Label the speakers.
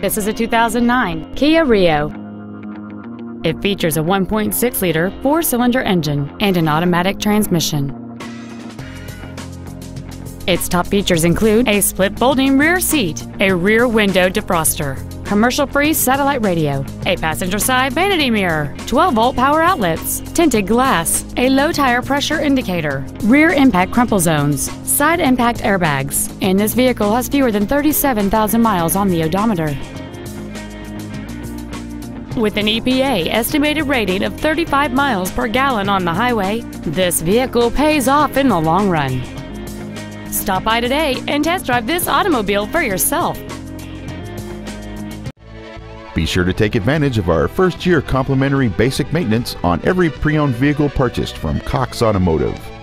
Speaker 1: This is a 2009 Kia Rio. It features a 1.6-liter four-cylinder engine and an automatic transmission. Its top features include a split folding rear seat, a rear window defroster, commercial-free satellite radio, a passenger side vanity mirror, 12-volt power outlets, tinted glass, a low tire pressure indicator, rear impact crumple zones, side impact airbags, and this vehicle has fewer than 37,000 miles on the odometer. With an EPA estimated rating of 35 miles per gallon on the highway, this vehicle pays off in the long run. Stop by today and test drive this automobile for yourself.
Speaker 2: Be sure to take advantage of our first year complimentary basic maintenance on every pre owned vehicle purchased from Cox Automotive.